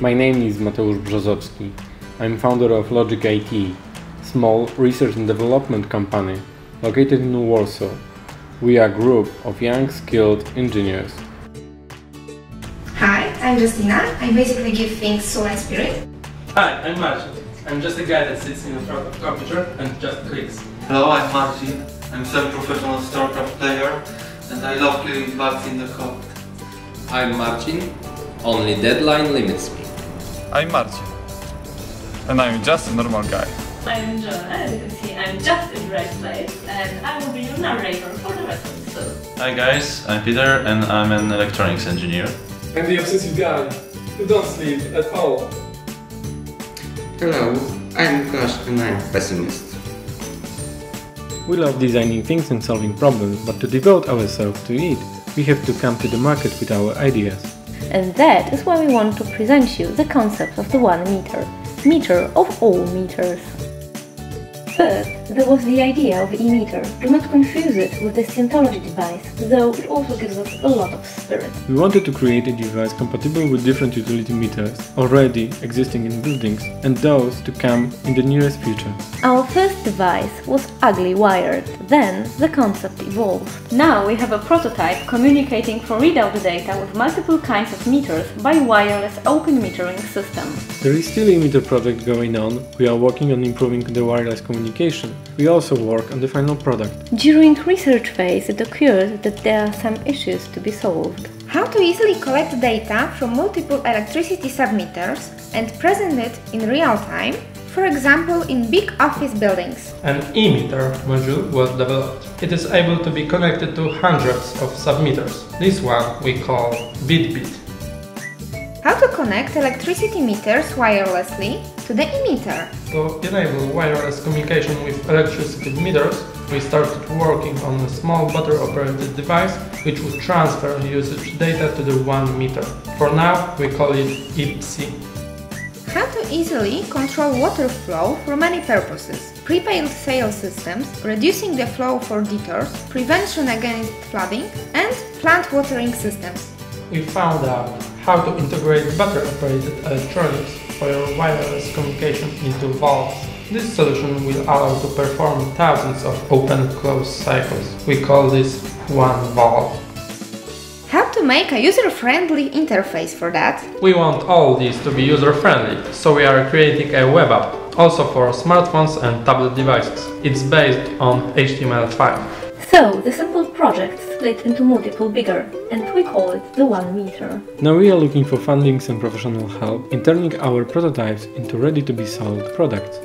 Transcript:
My name is Mateusz Brzozowski. I'm founder of Logic IT, small research and development company located in Warsaw. We are a group of young skilled engineers. Hi, I'm Justyna. I basically give things soul and spirit. Hi, I'm Marcin. I'm just a guy that sits in front of a computer and just clicks. Hello, I'm Marcin. I'm a semi-professional StarCraft player and I love killing bugs in the code. I'm Marcin. Only deadline limits me. I'm Marcin. And I'm just a normal guy. I'm Joanna, as you can see I'm just in the right place and I will be your narrator for the rest of the film. Hi guys, I'm Peter and I'm an electronics engineer. I'm the obsessive guy who don't sleep at all. Hello, I'm Łukasz and I'm pessimist. We love designing things and solving problems, but to devote ourselves to it, we have to come to the market with our ideas. And that is why we want to present you the concept of the OneMeter, meter of all meters. First, there was the idea of e-meter. Do not confuse it with the Scientology device, though it also gives us a lot of spirit. We wanted to create a device compatible with different utility meters already existing in buildings and those to come in the nearest future. Our first device was ugly wired, then the concept evolved. Now we have a prototype communicating for readout data with multiple kinds of meters by wireless open metering system. There is still a meter project going on, we are working on improving the wireless communication. We also work on the final product. During research phase it occurred that there are some issues to be solved. How to easily collect data from multiple electricity submeters and present it in real time, for example in big office buildings. An e-meter module was developed. It is able to be connected to hundreds of submeters. This one we call BitBit. How to connect electricity meters wirelessly to the e-meter. To enable wireless communication with electricity meters, we started working on a small battery-operated device which would transfer usage data to the OneMeter. For now, we call it IPSI. How to easily control water flow for many purposes. Prepaid sales systems, reducing the flow for detours, prevention against flooding, and plant watering systems. We found out how to integrate battery-operated electronics for your wireless communication into valves. This solution will allow to perform thousands of open-close cycles. We call this one valve. How to make a user-friendly interface for that? We want all these to be user-friendly, so we are creating a web app, also for smartphones and tablet devices. It's based on HTML5. So, the simple project split into multiple bigger, and we call it the OneMeter. Now we are looking for fundings and professional help in turning our prototypes into ready to be sold products.